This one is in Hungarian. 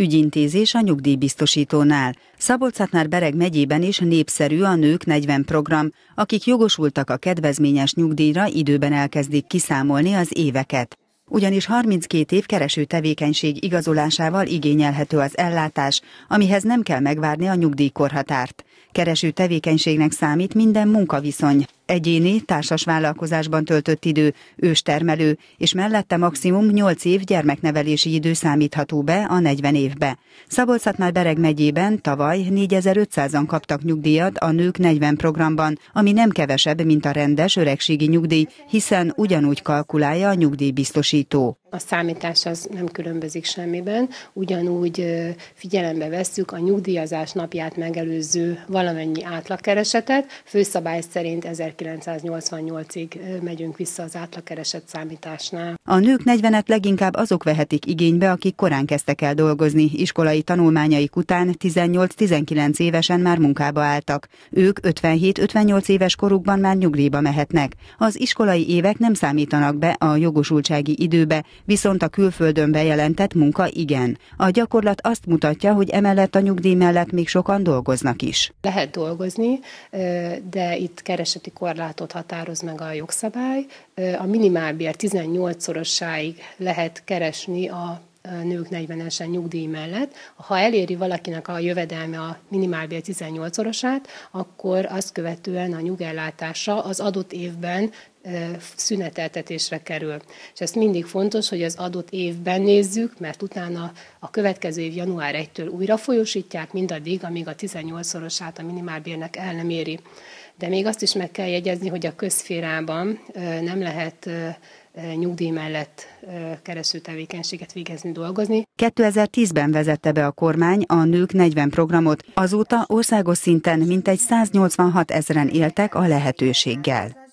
Ügyintézés a nyugdíjbiztosítónál. szabolcs Bereg megyében is népszerű a Nők 40 program, akik jogosultak a kedvezményes nyugdíjra időben elkezdik kiszámolni az éveket ugyanis 32 év kereső tevékenység igazolásával igényelhető az ellátás, amihez nem kell megvárni a nyugdíjkorhatárt. Kereső tevékenységnek számít minden munkaviszony, egyéni, társas vállalkozásban töltött idő, őstermelő, és mellette maximum 8 év gyermeknevelési idő számítható be a 40 évbe. szabolcs Bereg megyében tavaly 4500-an kaptak nyugdíjat a nők 40 programban, ami nem kevesebb, mint a rendes öregségi nyugdíj, hiszen ugyanúgy kalkulálja a nyugdíjbiztosító. A számítás az nem különbözik semmiben, ugyanúgy figyelembe vesszük a nyugdíjazás napját megelőző valamennyi átlagkeresetet. Főszabály szerint 1988-ig megyünk vissza az átlagkereset számításnál. A nők 40-et leginkább azok vehetik igénybe, akik korán kezdtek el dolgozni. Iskolai tanulmányaik után 18-19 évesen már munkába álltak. Ők 57-58 éves korukban már nyugdíjba mehetnek. Az iskolai évek nem számítanak be a jogosultsági időbe, viszont a külföldön bejelentett munka igen. A gyakorlat azt mutatja, hogy emellett a nyugdíj mellett még sokan dolgoznak is. Lehet dolgozni, de itt kereseti korlátot határoz meg a jogszabály. A minimálbér 18-szorosáig lehet keresni a nők 40-esen nyugdíj mellett. Ha eléri valakinek a jövedelme a minimálbér 18-szorosát, akkor azt követően a nyugellátása az adott évben szüneteltetésre kerül. És ez mindig fontos, hogy az adott évben nézzük, mert utána a következő év január 1-től újra folyosítják, mindaddig, amíg a 18-szorosát a minimálbérnek el nem éri. De még azt is meg kell jegyezni, hogy a közférában nem lehet nyugdíj mellett kereső tevékenységet végezni, dolgozni. 2010-ben vezette be a kormány a Nők 40 programot, azóta országos szinten mintegy 186 ezeren éltek a lehetőséggel.